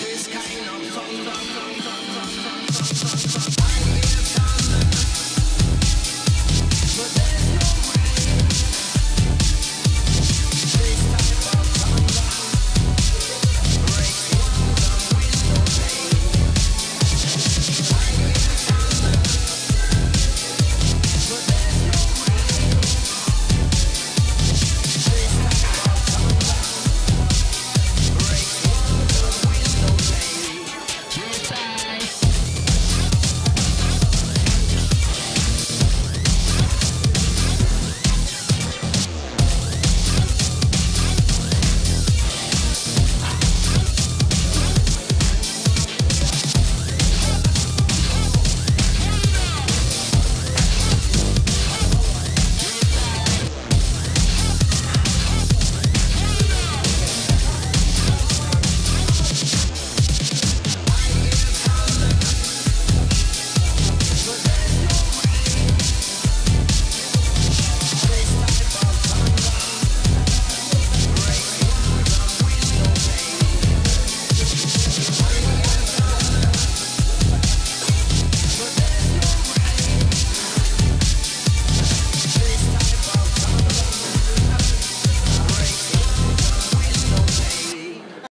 This kind of thunder, thunder, thunder, thunder, thunder.